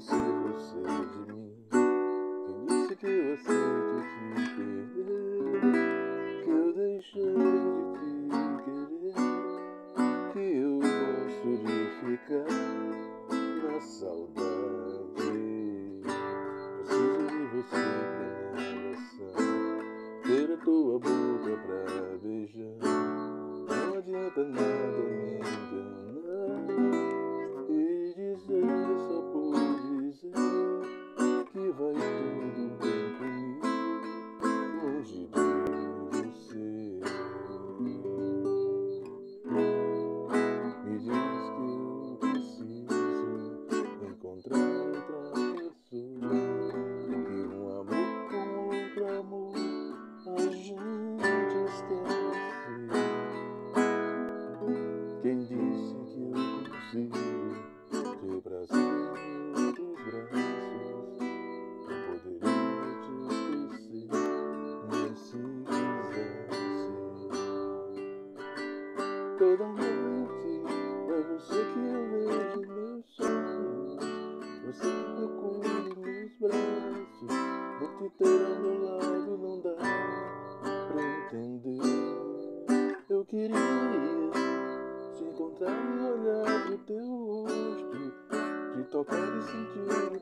você, você de mim. Quem disse que eu aceito te perder? Que eu deixei de te querer? Que eu gosto de ficar na saudade. Preciso de você pra me abraçar, ter a tua boca pra beijar. Não adianta nada Quem disse que eu consigo ter prazer dos braços? Toda noite é você que eu vejo meus sonhos. Você que procura meus braços. Não te ter ao meu lado não dá pra entender. Eu queria te encontrar e olhar pro teu rosto. Te tocar e sentir o teu de